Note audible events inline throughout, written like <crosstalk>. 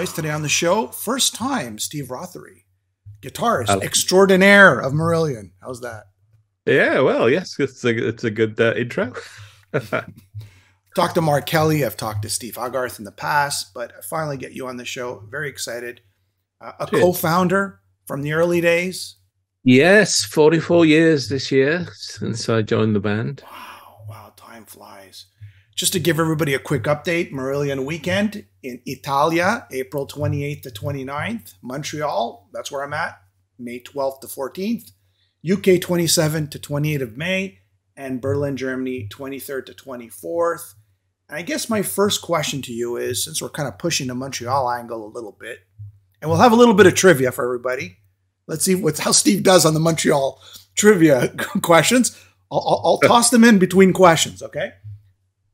voice today on the show. First time, Steve Rothery, guitarist extraordinaire of Marillion. How's that? Yeah, well, yes, it's a, it's a good uh, intro. <laughs> talked to Mark Kelly. I've talked to Steve Hogarth in the past, but I finally get you on the show. Very excited. Uh, a co founder from the early days. Yes, 44 years this year since I joined the band. Wow, wow, time flies. Just to give everybody a quick update Marillion weekend in Italia, April 28th to 29th. Montreal, that's where I'm at, May 12th to 14th. UK 27 to 28th of May. And Berlin, Germany, 23rd to 24th. And I guess my first question to you is since we're kind of pushing the Montreal angle a little bit, and we'll have a little bit of trivia for everybody. Let's see what's how Steve does on the Montreal trivia <laughs> questions. I'll, I'll, I'll toss them in between questions, okay?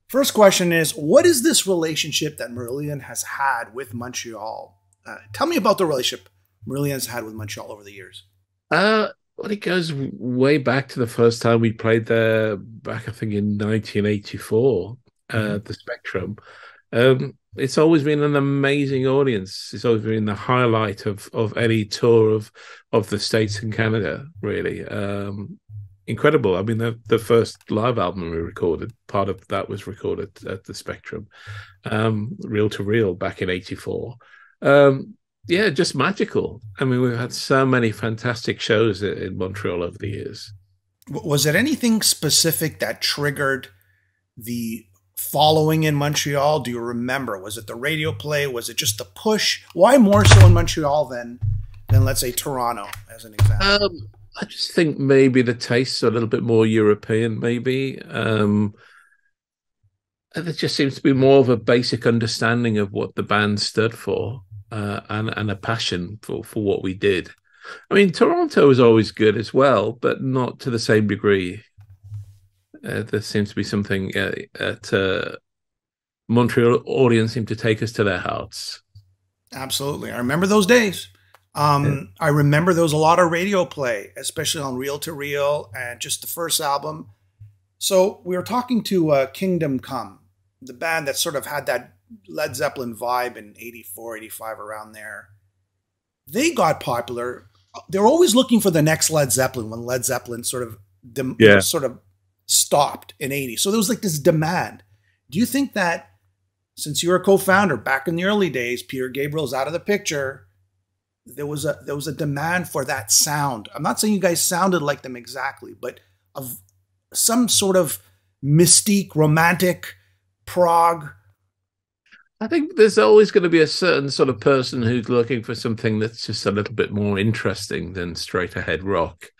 First question is What is this relationship that Marillion has had with Montreal? Uh, tell me about the relationship Marillion's had with Montreal over the years. Uh, well, it goes way back to the first time we played there, back I think in 1984, uh, mm-hmm. the Spectrum. Um, it's always been an amazing audience. It's always been the highlight of of any tour of of the states and Canada. Really, um, incredible. I mean, the the first live album we recorded, part of that was recorded at the Spectrum, um, Real to Reel back in '84. Um, yeah, just magical. I mean, we've had so many fantastic shows in Montreal over the years. Was it anything specific that triggered the following in Montreal? Do you remember? Was it the radio play? Was it just the push? Why more so in Montreal than than let's say Toronto, as an example? Um, I just think maybe the tastes are a little bit more European. Maybe um, there just seems to be more of a basic understanding of what the band stood for uh, and and a passion for for what we did. I mean, Toronto was always good as well, but not to the same degree. Uh, there seems to be something uh, at uh, Montreal audience seem to take us to their hearts. Absolutely, I remember those days. Um, yeah. I remember there was a lot of radio play, especially on Real to Reel and just the first album. So we were talking to uh, Kingdom Come, the band that sort of had that Led Zeppelin vibe in 84, 85, around there. They got popular. They're always looking for the next Led Zeppelin when Led Zeppelin sort of yeah. sort of stopped in 80. So there was like this demand. Do you think that since you're a co-founder back in the early days, Peter Gabriel's out of the picture, there was a there was a demand for that sound. I'm not saying you guys sounded like them exactly, but of some sort of mystique, romantic prog. I think there's always going to be a certain sort of person who's looking for something that's just a little bit more interesting than straight ahead rock.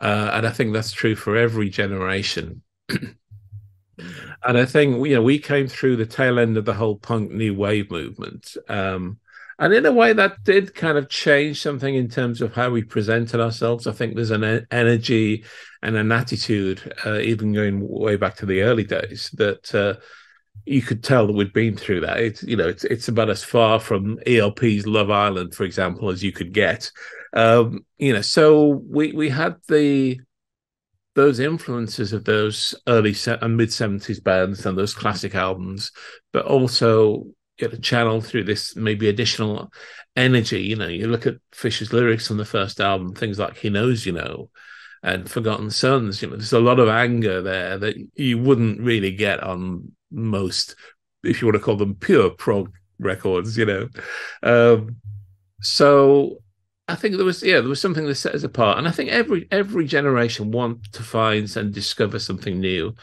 Uh, and I think that's true for every generation. and I think you know we came through the tail end of the whole punk new wave movement, um, and in a way that did kind of change something in terms of how we presented ourselves. I think there's an energy and an attitude, uh, even going way back to the early days, that uh, you could tell that we'd been through that. It's you know it's it's about as far from ELP's Love Island, for example, as you could get. Um, you know, so we we had the those influences of those early and mid seventies bands and those classic albums, but also channel through this maybe additional energy. You know, you look at Fisher's lyrics on the first album, things like "He Knows," you know, and "Forgotten Sons." You know, there's a lot of anger there that you wouldn't really get on most, if you want to call them pure prog records. You know, um, so I think there was yeah there was something that set us apart, and I think every every generation wants to find and discover something new.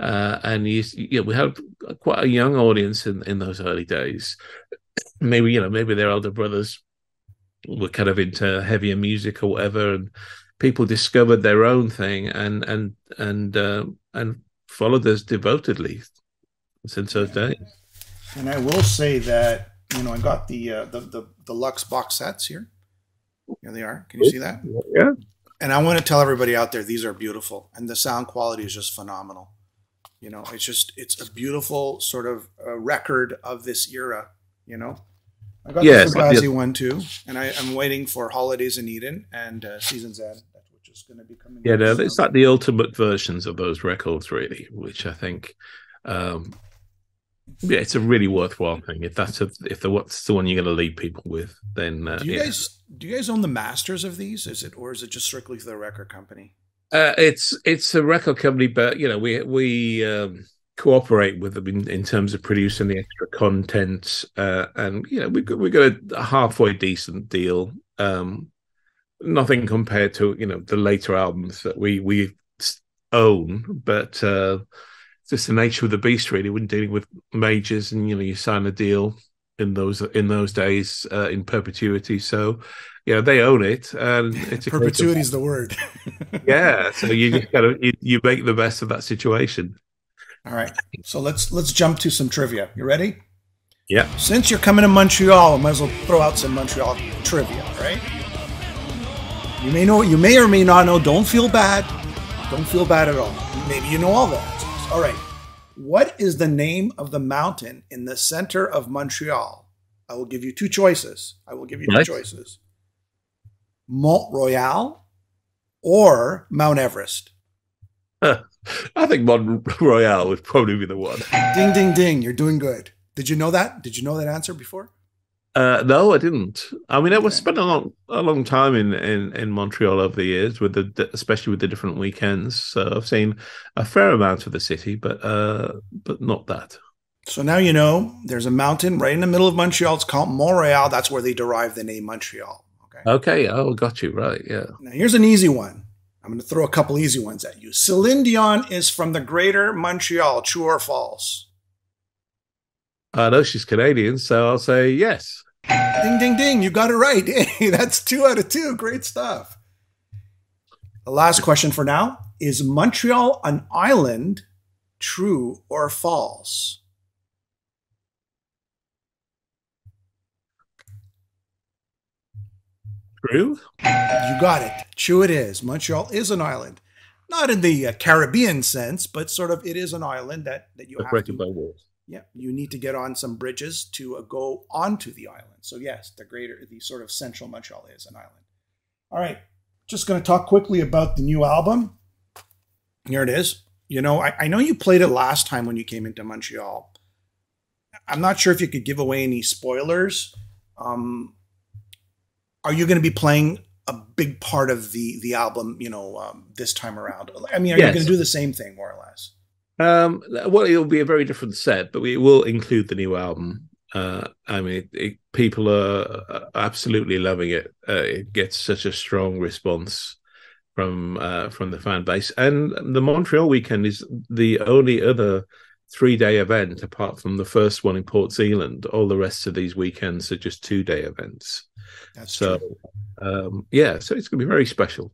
Uh, and you, you know, we had quite a young audience in, in those early days. Maybe you know, maybe their older brothers were kind of into heavier music or whatever, and people discovered their own thing and and and uh, and followed us devotedly since those days. And I will say that you know I got the uh, the, the Lux box sets here here they are. Can you see that? Yeah. And I want to tell everybody out there, these are beautiful, and the sound quality is just phenomenal. You know, it's just it's a beautiful sort of uh, record of this era. You know, I got yes, the Fugazi yeah. one too, and I, am waiting for Holidays in Eden and uh, Seasons End, which is going to be coming. Yeah, no, it's like the ultimate versions of those records, really, which I think um, yeah, it's a really worthwhile thing. If that's a, if the what's the one you're going to lead people with, then uh, do you yeah. guys do you guys own the masters of these? Is it or is it just strictly for the record company? Uh, it's it's a record company, but you know we we um, cooperate with them in, in, terms of producing the extra content, uh, and you know we got we got a halfway decent deal. Um, nothing compared to you know the later albums that we we own, but uh, just the nature of the beast really when dealing with majors and you know you sign a deal in those in those days uh, in perpetuity so yeah they own it and <laughs> it's perpetuity is the word. <laughs> Yeah so you just gotta you, you make the best of that situation. All right so let's let's jump to some trivia. You ready? Yeah. Since you're coming to montreal I might as well throw out some montreal trivia right? You may know you may or may not know don't feel bad. Don't feel bad at all. Maybe you know all that all right. What is the name of the mountain in the center of Montreal? I will give you two choices. I will give you two choices Mont Royal or Mount Everest. <laughs> I think Mont Royal would probably be the one. Ding, ding, ding. You're doing good. Did you know that? Did you know that answer before? Uh, no, I didn't. I mean, I was spent a long, a long time in, in, in Montreal over the years, with the especially with the different weekends. So I've seen a fair amount of the city, but uh, but not that. So now you know there's a mountain right in the middle of Montreal. It's called Montreal. That's where they derive the name Montreal. Okay. Okay. Oh, got you right. Yeah. Now here's an easy one. I'm going to throw a couple easy ones at you. Celine Dion is from the Greater Montreal. True or false? I know she's Canadian, so I'll say yes. Ding, ding, ding. You got it right. <laughs> Hey, that's two out of two. Great stuff. The last question for now Is Montreal an island? True or false? True. You got it. True, it is. Montreal is an island. Not in the uh, Caribbean sense, but sort of it is an island that, that you have to, by walls yeah, you need to get on some bridges to uh, go onto the island. So yes, the greater, the sort of central Montreal is an island. All right, just going to talk quickly about the new album. Here it is. You know, I, I know you played it last time when you came into Montreal. I'm not sure if you could give away any spoilers. Um, are you going to be playing a big part of the the album? You know, um, this time around. I mean, are yes. you going to do the same thing more or less? Um, well, it'll be a very different set, but we will include the new album. Uh, I mean, it, people are absolutely loving it. Uh, it gets such a strong response from uh, from the fan base, and the Montreal weekend is the only other three day event apart from the first one in Port Zélande. All the rest of these weekends are just two day events. That's so, um, yeah, so it's going to be very special.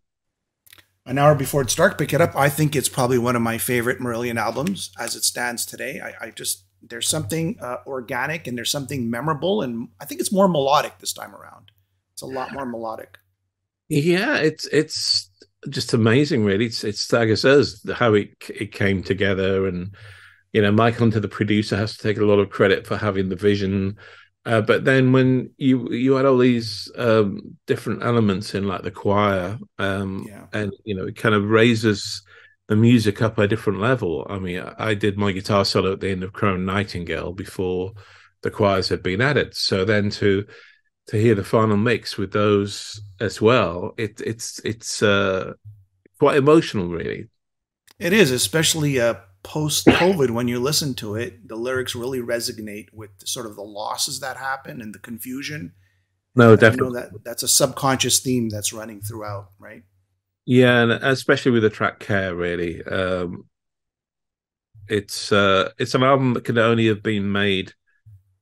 An hour before it's dark pick it up. I think it's probably one of my favorite marillion albums as it stands today. I, I just there's something uh, organic and there's something memorable and i think it's more melodic this time around. It's a lot more melodic. Yeah it's it's just amazing really. It's it's like i says how it it came together and you know mike hunter the producer has to take a lot of credit for having the vision uh, but then when you you had all these um, different elements in like the choir, um, yeah. and you know it kind of raises the music up a different level. I mean, I did my guitar solo at the end of Crown Nightingale before the choirs had been added. So then to to hear the final mix with those as well, it, it's it's uh, quite emotional, really. It is, especially uh, post COVID, when you listen to it, the lyrics really resonate with sort of the losses that happen and the confusion. No, definitely. know that that's a subconscious theme that's running throughout, right? Yeah, and especially with the track "Care," really, um, it's uh, it's an album that could only have been made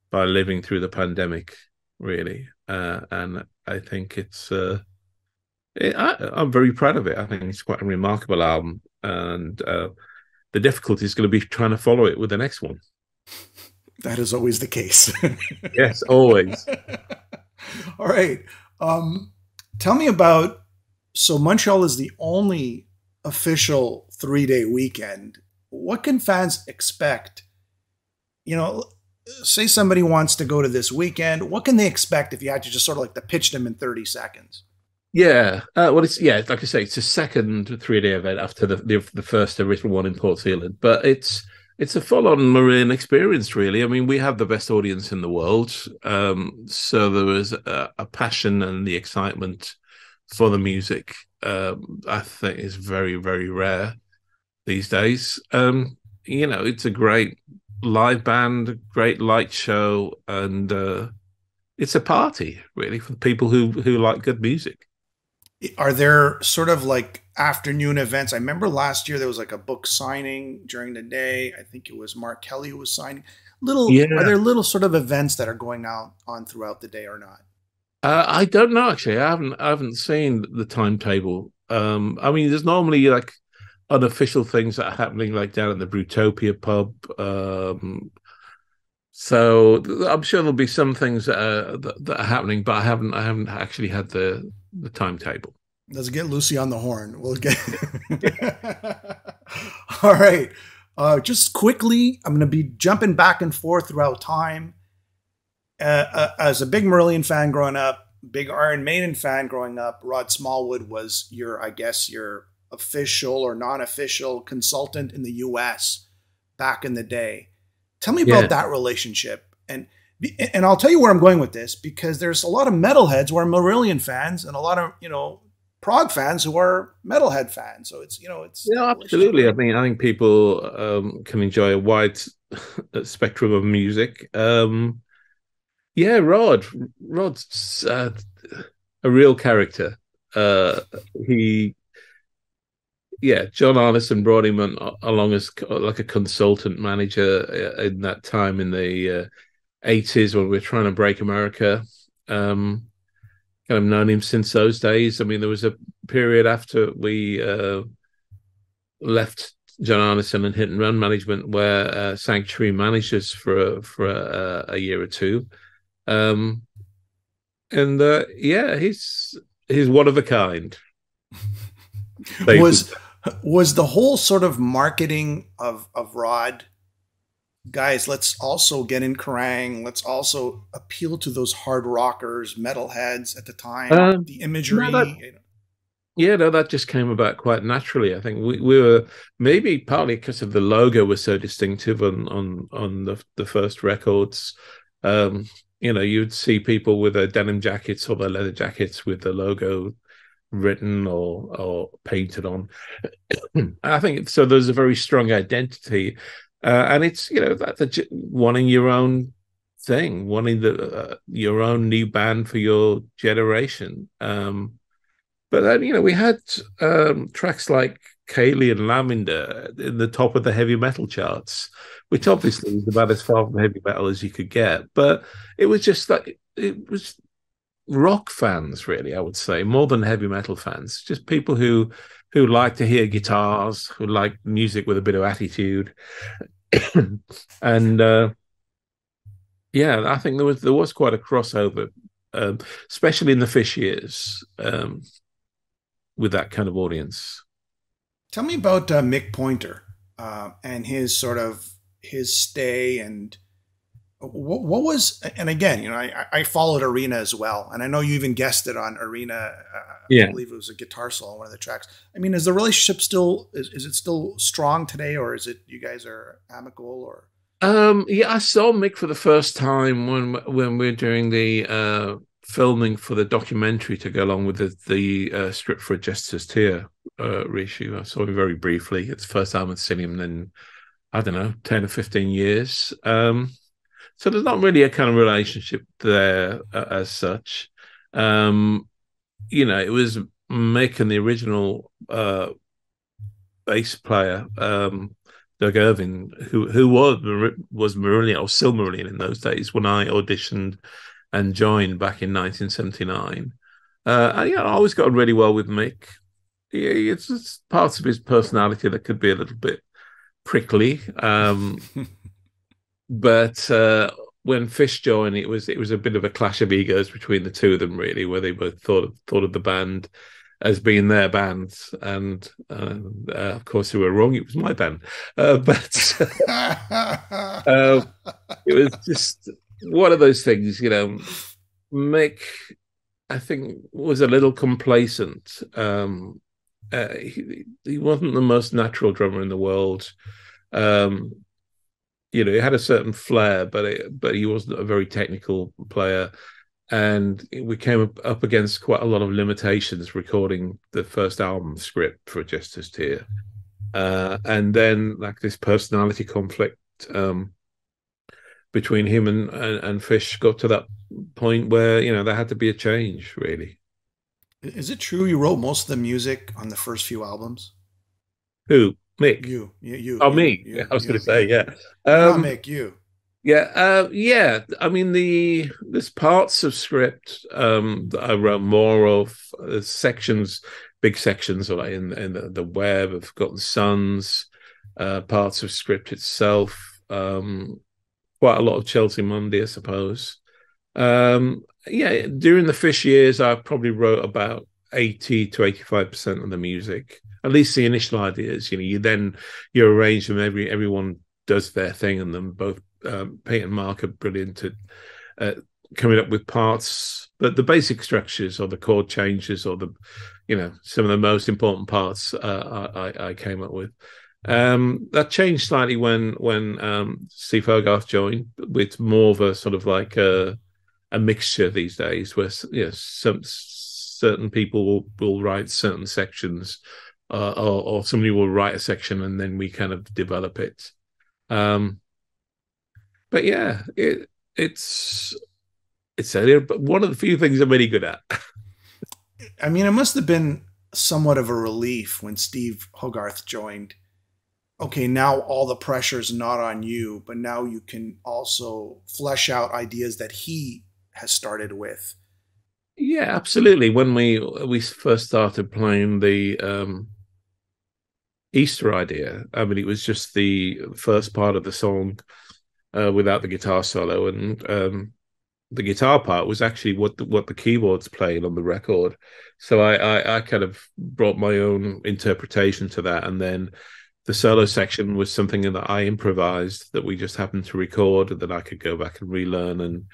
by living through the pandemic, really, uh, and I think it's. Uh, it, I, am very proud of it. I think it's quite a remarkable album, and uh, the difficulty is going to be trying to follow it with the next one. That is always the case. <laughs> yes, always. <laughs> All right. Um, tell me about so Montreal is the only official three day weekend. What can fans expect? You know, say somebody wants to go to this weekend. What can they expect if you had to just sort of like to pitch them in 30 seconds? Yeah, uh, well, it's yeah, like I say, it's a second three day event after the, the, the first original one in Port Zélande, but it's it's a full-on marine experience, really. I mean, we have the best audience in the world, um, so there was a, a, passion and the excitement for the music. Um, I think is very, very rare these days. Um, you know, it's a great live band, great light show, and uh, it's a party really for the people who who like good music. Are there sort of like afternoon events? I remember last year there was like a book signing during the day. I think it was Mark Kelly who was signing. Little yeah. are there little sort of events that are going out on throughout the day or not? Uh, I don't know actually. I haven't I haven't seen the timetable. Um, I mean, there's normally like unofficial things that are happening, like down at the Brutopia pub. Um, so I'm sure there'll be some things that are, that, are happening, but I haven't I haven't actually had the the timetable. Let's get Lucy on the horn. We'll get. <laughs> All right. Uh, just quickly, I'm going to be jumping back and forth throughout time. Uh, uh, as a big Marillion fan growing up, big Iron Maiden fan growing up, Rod Smallwood was your, I guess, your official or non-official consultant in the U.S. back in the day. Tell me about that relationship and and I'll tell you where I'm going with this because there's a lot of metalheads who are Marillion fans and a lot of you know prog fans who are metalhead fans. So it's you know it's yeah absolutely. I mean I think people um, can enjoy a wide <laughs> spectrum of music. Um, yeah, Rod, Rod's uh, a real character. Uh, he yeah, John Arnison brought him on, along as like a consultant manager uh, in that time in the uh, 80s when we were trying to break America. Um, kind of known him since those days. I mean, there was a period after we uh, left John Arnison and Hit and Run Management where uh, Sanctuary managed us for for a, a year or two. Um, and uh, yeah, he's he's one of a kind. <laughs> was was the whole sort of marketing of of Rod guys, let's also get in Kerrang. Let's also appeal to those hard rockers, metalheads at the time. Um, the imagery. No, that, yeah, no, that just came about quite naturally. I think we, we were maybe partly because of the logo was so distinctive on on on the the first records. Um, you know, you'd see people with their denim jackets or their leather jackets with the logo written or or painted on. <coughs> I think so. There's a very strong identity uh, and it's you know that's a, wanting your own thing, wanting the uh, your own new band for your generation. Um, but then you know we had um, tracks like Kayleigh and Lavender in the top of the heavy metal charts, which obviously is about as far from heavy metal as you could get. But it was just like it was rock fans, really. I would say more than heavy metal fans, just people who who like to hear guitars, who like music with a bit of attitude, <coughs> and uh, yeah, I think there was there was quite a crossover, um, especially in the Fish years, um, with that kind of audience. Tell me about uh, Mick Pointer uh, and his sort of his stay and what, what, was and again you know I, I followed arena as well and i know you even guessed it on arena uh, yeah. i believe it was a guitar solo on one of the tracks. I mean is the relationship still is, is it still strong today or is it you guys are amicable or? Um yeah i saw mick for the first time when when we are doing the uh filming for the documentary to go along with the the uh, Script for a Jester's Tear uh reissue. I saw him very briefly. It's the first time i'd seen him in i don't know 10 or 15 years. Um so there's not really a kind of relationship there uh, as such. Um, you know, it was making the original uh, bass player, um, Doug Irvine, who who was was Marillion or still Marillion in those days when I auditioned and joined back in 1979. Uh, and, yeah, I always got on really well with Mick. It's just parts of his personality that could be a little bit prickly. Um, <laughs> but uh, when Fish joined, it was it was a bit of a clash of egos between the two of them, really, where they both thought of, thought of the band as being their band, and uh, uh, of course, they were wrong. It was my band, uh, <laughs> but <laughs> uh, it was just one of those things, you know. Mick, I think, was a little complacent. Um, uh, he, he wasn't the most natural drummer in the world. Um, you know, he had a certain flair, but it, but he wasn't a very technical player, and we came up, up against quite a lot of limitations recording the first album script for Jester's Tear, uh, and then like this personality conflict um, between him and, and and Fish got to that point where you know there had to be a change, really. Is it true you wrote most of the music on the first few albums? Who? Mick. You, you, you. Oh, you, me. you, <laughs> I was going to say, yeah. Um, Mick, you. yeah, uh, yeah. I mean, the there's parts of script um, that I wrote more of. Uh, sections, big sections, like in in the, the web of Forgotten Sons. Uh, parts of script itself. Um, quite a lot of Chelsea Monday, I suppose. Um, yeah, during the Fish years, I probably wrote about eighty to eighty-five percent of the music. At least the initial ideas. You know, you then you arrange them. Every everyone does their thing, and then both um, Pete and Mark are brilliant at uh, coming up with parts. But the basic structures, or the chord changes, or the you know some of the most important parts, uh, I, I, came up with. Um, that changed slightly when when um, Steve Hogarth joined, with more of a sort of like a a mixture these days, where you know, some certain people will, will write certain sections, uh, or, or somebody will write a section and then we kind of develop it. Um, but yeah, it it's it's a, one of the few things I'm really good at. I mean, it must have been somewhat of a relief when Steve Hogarth joined. Okay, now all the pressure is not on you, but now you can also flesh out ideas that he has started with. Yeah, absolutely. When we we first started playing the um, Easter idea, I mean, it was just the first part of the song uh, without the guitar solo, and um, the guitar part was actually what the, what the keyboards played on the record. So I, I I kind of brought my own interpretation to that, and then the solo section was something that I improvised that we just happened to record, then I could go back and relearn and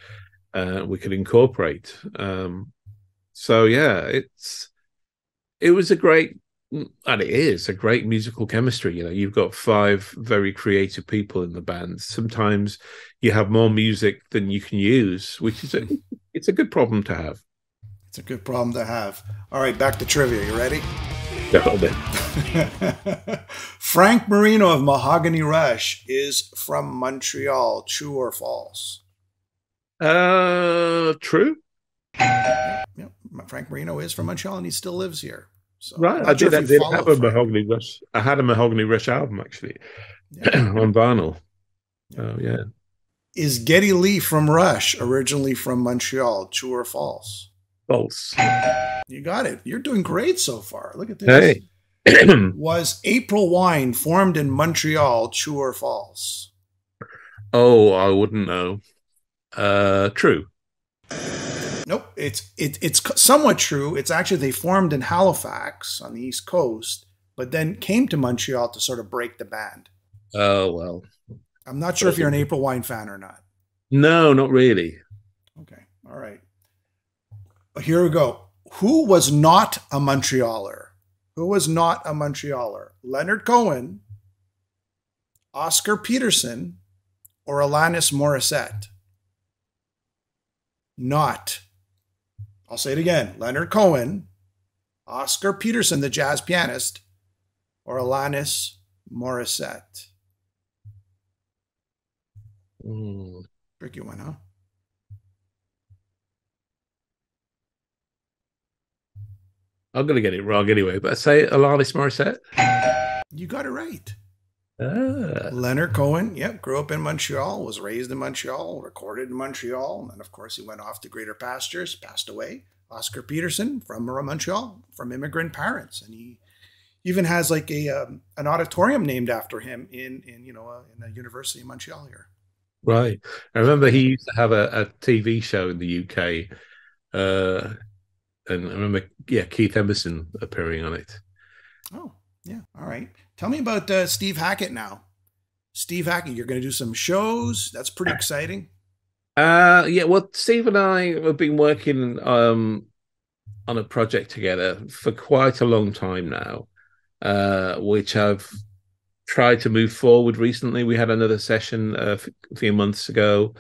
uh, we could incorporate. Um, so yeah, it's it was a great and it is a great musical chemistry. You know, you've got five very creative people in the band. Sometimes you have more music than you can use, which is a <laughs> it's a good problem to have. It's a good problem to have. All right, back to trivia. You ready? A little bit. Frank Marino of Mahogany Rush is from Montreal. True or false? Uh, true. Yeah, Frank Marino is from Montreal and he still lives here. So right, I did. I did have a Mahogany Rush. I had a Mahogany Rush album actually yeah. <clears throat> on vinyl. Yeah. Oh yeah. Is Geddy Lee from Rush originally from Montreal? True or false? False. You got it. You're doing great so far. Look at this. Hey. <clears throat> Was April Wine formed in Montreal? True or false? Oh, I wouldn't know. Uh, true. Nope. It's it, it's somewhat true. It's actually they formed in Halifax on the East Coast, but then came to Montreal to sort of break the band. Oh well. I'm not sure if you're an April Wine fan or not. No, not really. Okay. All right. Here we go. Who was not a Montrealer? Who was not a Montrealer? Leonard Cohen, Oscar Peterson, or Alanis Morissette? Not. I'll say it again. Leonard Cohen, Oscar Peterson, the jazz pianist, or Alanis Morissette? Mm. Tricky one, huh? I'm going to get it wrong anyway, but I say Alanis Morissette. You got it right. Ah. Leonard Cohen, yep, grew up in Montreal, was raised in Montreal, recorded in Montreal, and then of course he went off to greater pastures, passed away. Oscar Peterson from Montreal, from immigrant parents, and he even has like a um, an auditorium named after him in in you know uh, in the University of Montreal here. Right, I remember he used to have a, a TV show in the UK, uh, and I remember yeah Keith Emerson appearing on it. Oh yeah, all right. Tell me about uh, Steve Hackett now. Steve Hackett, you're going to do some shows. That's pretty exciting. Uh, yeah. Well, Steve and I have been working um, on a project together for quite a long time now, uh, which I've tried to move forward recently. We had another session uh, a few months ago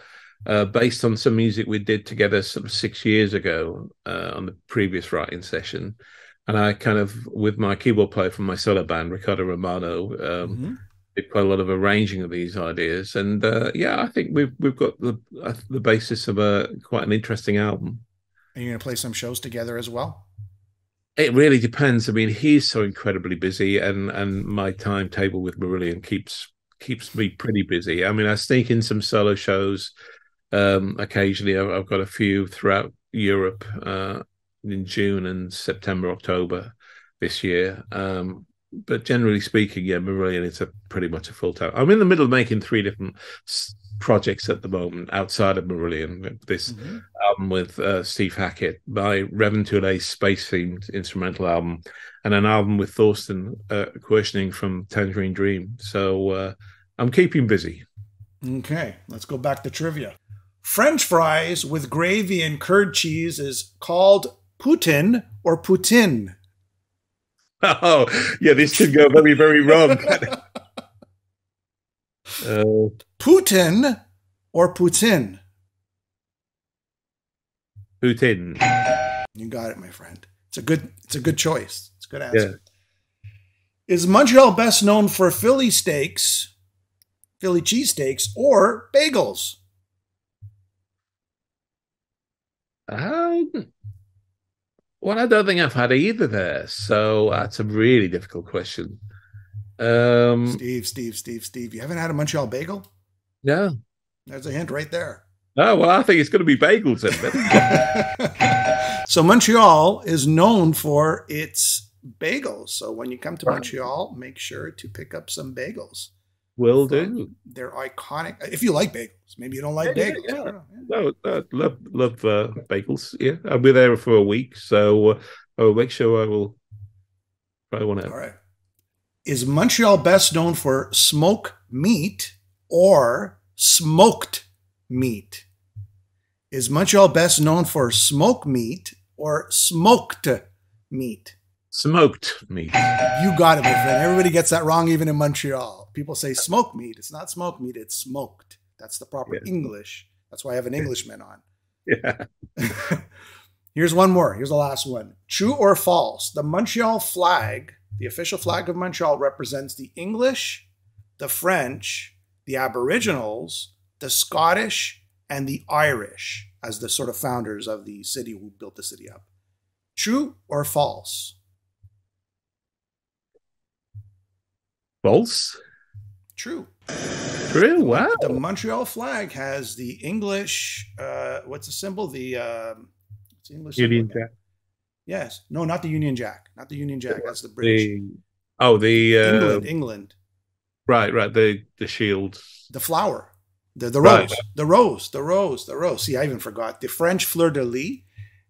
uh, based on some music we did together of six years ago uh, on the previous writing session. And I kind of, with my keyboard player from my solo band, Riccardo Romano, um, mm-hmm. did quite a lot of arranging of these ideas. And uh, yeah, I think we've we've got the uh, the basis of a quite an interesting album. Are you going to play some shows together as well? It really depends. I mean, he's so incredibly busy, and and my timetable with Marillion keeps keeps me pretty busy. I mean, I sneak in some solo shows um, occasionally. I've, I've, got a few throughout Europe uh, in June and September, October this year. Um, but generally speaking, yeah, Marillion is a pretty much a full time. I'm in the middle of making three different projects at the moment outside of Marillion. This mm-hmm. album with uh, Steve Hackett, by Reverend Toulé's space themed instrumental album, and an album with Thorsten uh, Quaeschning from Tangerine Dream. So uh, I'm keeping busy. Okay, let's go back to trivia. French fries with gravy and curd cheese is called Putin or Putin. <laughs> Oh, yeah, this could go very, very wrong. <laughs> Uh, Putin or Putin? Putin. You got it, my friend. It's a good. It's a good choice. It's a good answer. Yeah. Is Montreal best known for Philly steaks, Philly cheesesteaks, or bagels? Um, well, I don't think I've had either there, so that's a really difficult question. Um, Steve, Steve, Steve, Steve. You haven't had a Montreal bagel? Yeah. There's a hint right there. Oh, well, I think it's going to be bagels then. <laughs> so Montreal is known for its bagels. So when you come to Montreal, make sure to pick up some bagels. Will do. They're iconic. If you like bagels, maybe you don't like yeah, bagels. Yeah, yeah. No, uh, love love uh, bagels. Yeah, I'll be there for a week, so uh, I'll make sure I will try one out. All right. Is Montreal best known for smoke meat or smoked meat? Is Montreal best known for smoke meat or smoked meat? Smoked meat. You got it, my friend. Everybody gets that wrong, even in Montreal. People say smoked meat. It's not smoked meat, it's smoked. That's the proper yeah. English. That's why I have an Englishman on. Yeah. <laughs> Here's one more. Here's the last one. True or false? The Montreal flag the official flag of Montreal represents the English, the French, the Aboriginals, the Scottish, and the Irish as the sort of founders of the city who built the city up. True or false? False. True. True. Wow. The Montreal flag has the English. Uh, what's the symbol? The uh, English Union Jack. Yes. No, not the Union Jack. Not the Union Jack. That's the British. The, oh, the uh, England. England. Right, right. The the shield. The flower. The the rose. Right. The rose. The rose. The rose. See, I even forgot the French fleur de lis.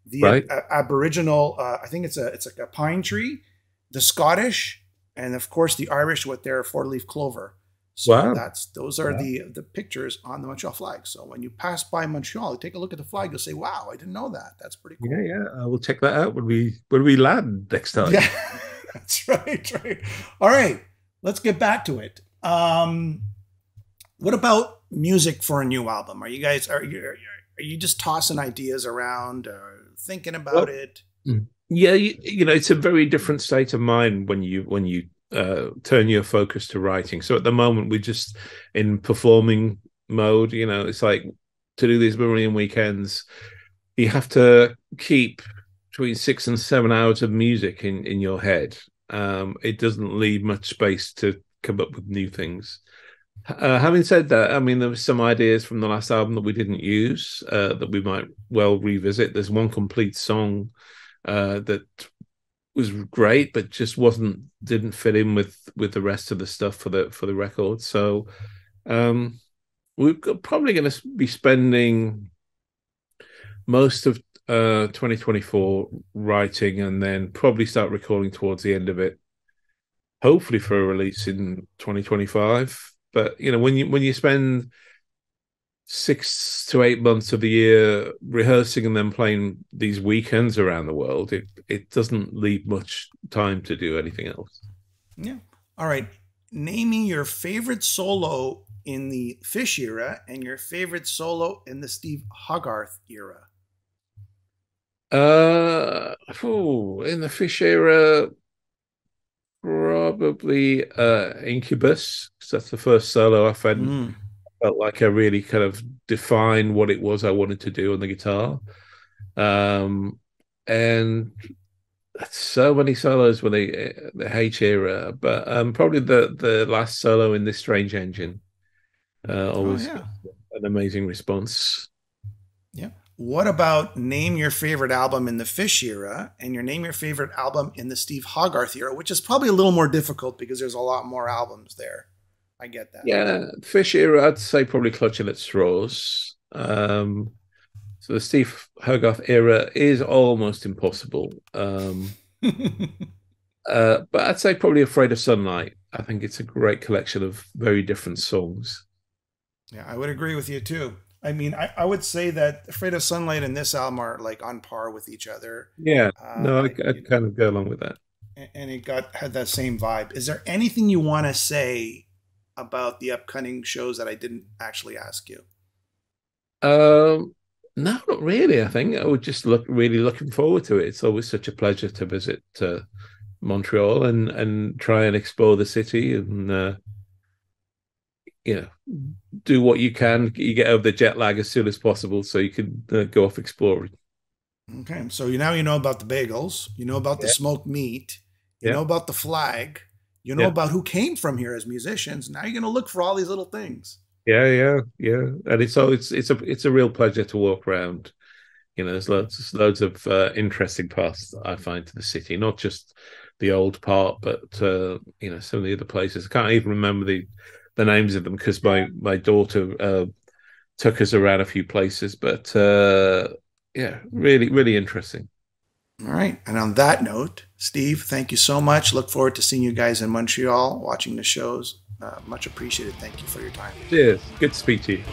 The right. uh, Aboriginal. Uh, I think it's a it's like a pine tree. The Scottish, and of course the Irish with their four leaf clover. So wow. that's those are wow. the the pictures on the Montreal flag. So when you pass by Montreal, take a look at the flag. You'll say, "Wow, I didn't know that. That's pretty cool." Yeah, yeah. Uh, we'll check that out when we when we land next time. Yeah, <laughs> that's right. Right. All right. Let's get back to it. Um, what about music for a new album? Are you guys are you are you just tossing ideas around, or thinking about well, it? Mm. Yeah, you, you know, it's a very different state of mind when you when you uh, turn your focus to writing. So at the moment, we're just in performing mode. You know, it's like to do these Marillion weekends, you have to keep between six and seven hours of music in in your head. Um, it doesn't leave much space to come up with new things. Uh, having said that, I mean, there were some ideas from the last album that we didn't use uh, that we might well revisit. There's one complete song uh, that was great, but just wasn't didn't fit in with with the rest of the stuff for the for the record. So um, we're probably going to be spending most of uh, 2024 writing, and then probably start recording towards the end of it. Hopefully for a release in 2025. But you know, when you when you spend six to eight months of the year rehearsing and then playing these weekends around the world, it it doesn't leave much time to do anything else. Yeah. All right. naming your favorite solo in the Fish era and your favorite solo in the Steve Hogarth era. Uh, oh, in the Fish era, probably uh Incubus, because that's the first solo I felt, mm. Felt like I really kind of defined what it was I wanted to do on the guitar. Um, and so many solos with the the H era, but um, probably the the last solo in this Strange Engine. Uh, always oh, yeah. an amazing response. Yeah. What about name your favorite album in the Fish era and your name your favorite album in the Steve Hogarth era, which is probably a little more difficult because there's a lot more albums there. I get that. Yeah, Fish era, I'd say probably Clutching at Straws. Um, so the Steve Hogarth era is almost impossible. Um, <laughs> uh, but I'd say probably Afraid of Sunlight. I think it's a great collection of very different songs. Yeah, I would agree with you too. I mean, I, I would say that Afraid of Sunlight and this album are like on par with each other. Yeah, uh, no, I, I kind of go along with that. And it got had that same vibe. Is there anything you want to say about the upcoming shows that I didn't actually ask you? Um, no, not really. I think I would just look really looking forward to it. It's always such a pleasure to visit uh, Montreal and and try and explore the city and uh, you know do what you can. You get over the jet lag as soon as possible so you can uh, go off exploring. Okay, so you now you know about the bagels. You know about yeah. the smoked meat. You yeah. know about the flag. You know yeah. about who came from here as musicians. Now you're going to look for all these little things. Yeah, yeah, yeah. And it's so it's it's a it's a real pleasure to walk around. You know, there's loads loads of uh, interesting paths that I find to the city, not just the old part, but uh, you know some of the other places. I can't even remember the the names of them because my my daughter uh, took us around a few places. But uh, yeah, really really interesting. All right. And on that note, Steve, thank you so much. Look forward to seeing you guys in Montreal, watching the shows. Uh, much appreciated. Thank you for your time. Cheers. Good to speak to you.